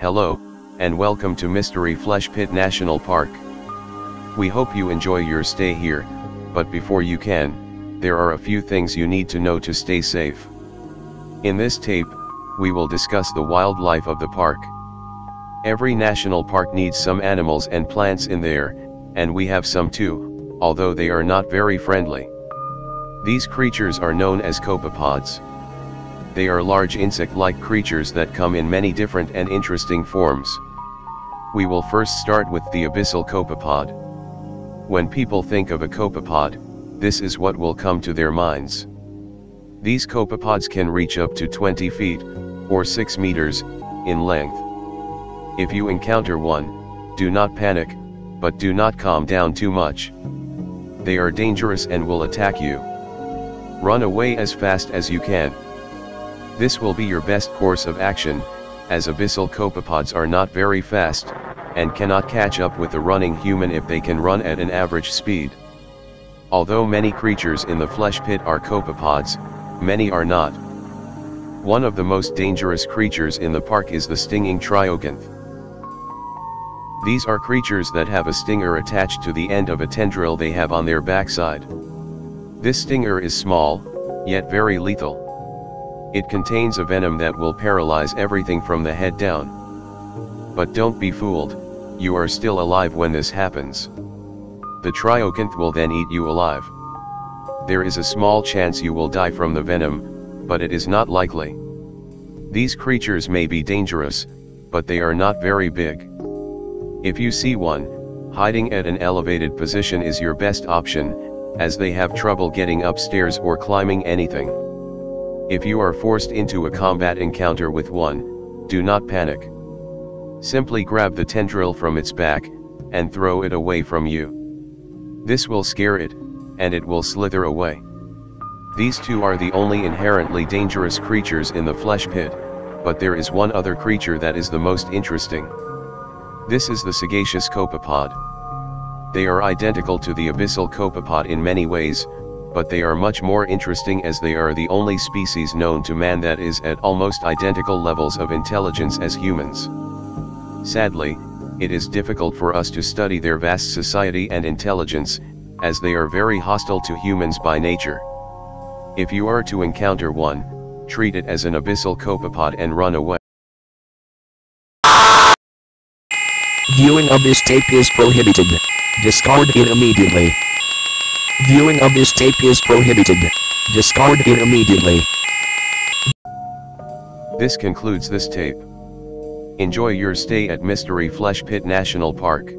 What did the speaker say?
Hello, and welcome to Mystery Flesh Pit National Park. We hope you enjoy your stay here, but before you can, there are a few things you need to know to stay safe. In this tape, we will discuss the wildlife of the park. Every national park needs some animals and plants in there, and we have some too, although they are not very friendly. These creatures are known as copepods. They are large insect-like creatures that come in many different and interesting forms. We will first start with the abyssal copepod. When people think of a copepod, this is what will come to their minds. These copepods can reach up to 20 feet, or 6 meters, in length. If you encounter one, do not panic, but do not calm down too much. They are dangerous and will attack you. Run away as fast as you can. This will be your best course of action, as abyssal copepods are not very fast, and cannot catch up with a running human if they can run at an average speed. Although many creatures in the flesh pit are copepods, many are not. One of the most dangerous creatures in the park is the stinging triocanth. These are creatures that have a stinger attached to the end of a tendril they have on their backside. This stinger is small, yet very lethal. It contains a venom that will paralyze everything from the head down. But don't be fooled, you are still alive when this happens. The triocanth will then eat you alive. There is a small chance you will die from the venom, but it is not likely. These creatures may be dangerous, but they are not very big. If you see one, hiding at an elevated position is your best option, as they have trouble getting upstairs or climbing anything. If you are forced into a combat encounter with one, do not panic. Simply grab the tendril from its back, and throw it away from you. This will scare it, and it will slither away. These two are the only inherently dangerous creatures in the flesh pit, but there is one other creature that is the most interesting. This is the sagacious copepod. They are identical to the abyssal copepod in many ways, but they are much more interesting as they are the only species known to man that is at almost identical levels of intelligence as humans. Sadly, it is difficult for us to study their vast society and intelligence, as they are very hostile to humans by nature. If you are to encounter one, treat it as an abyssal copepod and run away. Viewing of this tape is prohibited. Discard it immediately. Viewing of this tape is prohibited. Discard it immediately. This concludes this tape. Enjoy your stay at Mystery Flesh Pit National Park.